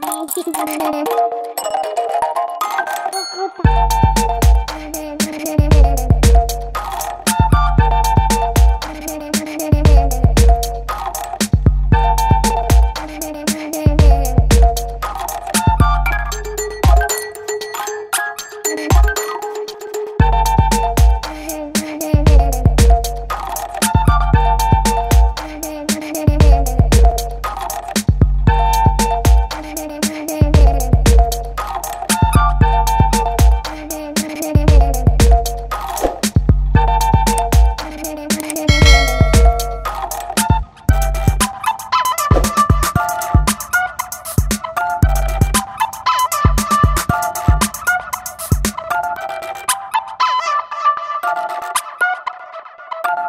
どこだ you